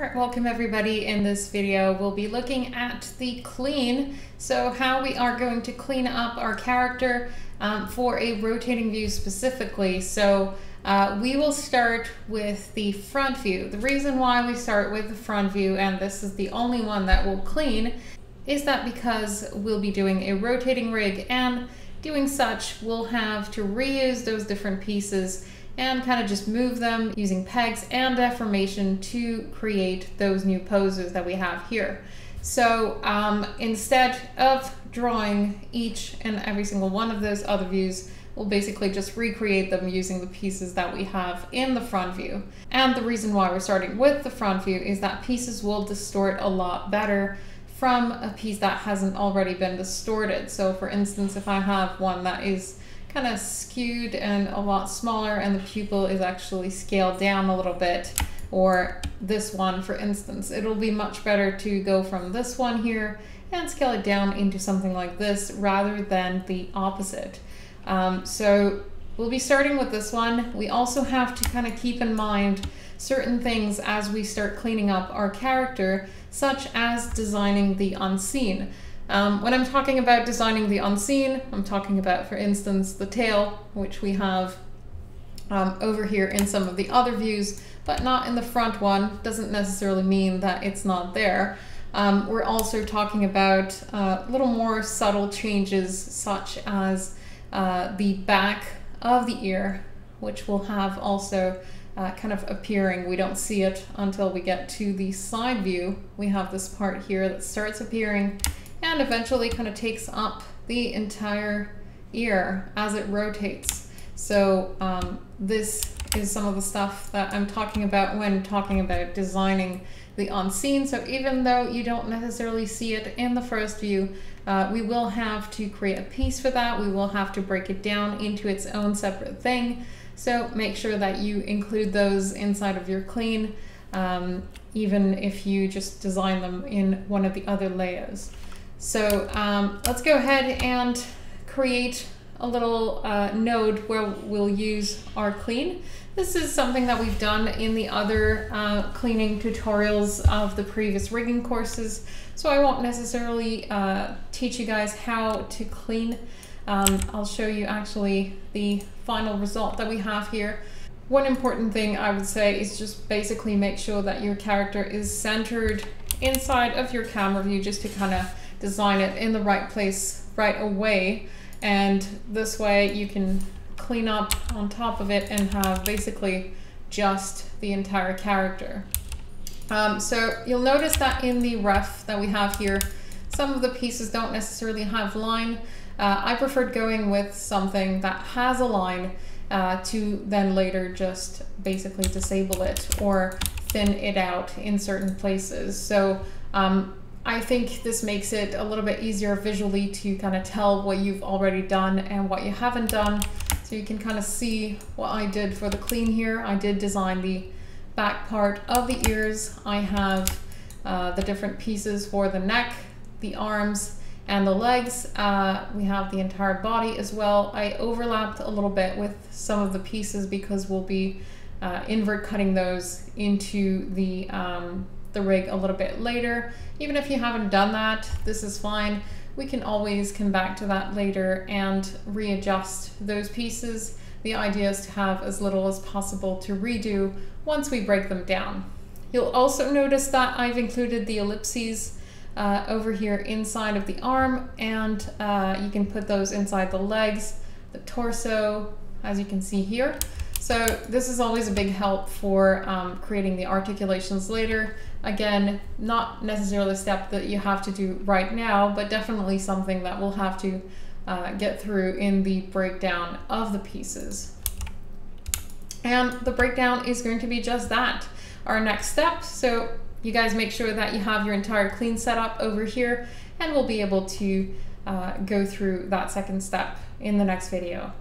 Alright, welcome everybody. In this video, we'll be looking at the clean. So how we are going to clean up our character um, for a rotating view specifically. So uh, we will start with the front view. The reason why we start with the front view, and this is the only one that will clean, is that because we'll be doing a rotating rig and doing such, we'll have to reuse those different pieces and kind of just move them using pegs and deformation to create those new poses that we have here. So um, instead of drawing each and every single one of those other views, we'll basically just recreate them using the pieces that we have in the front view. And the reason why we're starting with the front view is that pieces will distort a lot better from a piece that hasn't already been distorted. So for instance, if I have one that is kind of skewed and a lot smaller and the pupil is actually scaled down a little bit or this one for instance. It'll be much better to go from this one here and scale it down into something like this rather than the opposite. Um, so we'll be starting with this one. We also have to kind of keep in mind certain things as we start cleaning up our character such as designing the unseen um, when I'm talking about designing the unseen, I'm talking about, for instance, the tail, which we have um, over here in some of the other views, but not in the front one. Doesn't necessarily mean that it's not there. Um, we're also talking about a uh, little more subtle changes, such as uh, the back of the ear, which will have also uh, kind of appearing. We don't see it until we get to the side view. We have this part here that starts appearing and eventually kind of takes up the entire ear as it rotates. So um, this is some of the stuff that I'm talking about when talking about designing the unseen. So even though you don't necessarily see it in the first view, uh, we will have to create a piece for that. We will have to break it down into its own separate thing. So make sure that you include those inside of your clean, um, even if you just design them in one of the other layers. So um, let's go ahead and create a little uh, node where we'll use our clean. This is something that we've done in the other uh, cleaning tutorials of the previous rigging courses. So I won't necessarily uh, teach you guys how to clean. Um, I'll show you actually the final result that we have here. One important thing I would say is just basically make sure that your character is centered inside of your camera view just to kind of design it in the right place right away. And this way you can clean up on top of it and have basically just the entire character. Um, so you'll notice that in the ref that we have here, some of the pieces don't necessarily have line. Uh, I preferred going with something that has a line uh, to then later just basically disable it or thin it out in certain places. So um, I think this makes it a little bit easier visually to kind of tell what you've already done and what you haven't done. So you can kind of see what I did for the clean here. I did design the back part of the ears. I have uh, the different pieces for the neck, the arms, and the legs. Uh, we have the entire body as well. I overlapped a little bit with some of the pieces because we'll be uh, invert cutting those into the um, the rig a little bit later. Even if you haven't done that, this is fine. We can always come back to that later and readjust those pieces. The idea is to have as little as possible to redo once we break them down. You'll also notice that I've included the ellipses uh, over here inside of the arm and uh, you can put those inside the legs, the torso, as you can see here. So this is always a big help for um, creating the articulations later. Again, not necessarily a step that you have to do right now, but definitely something that we'll have to uh, get through in the breakdown of the pieces. And the breakdown is going to be just that, our next step. So you guys make sure that you have your entire clean setup over here and we'll be able to uh, go through that second step in the next video.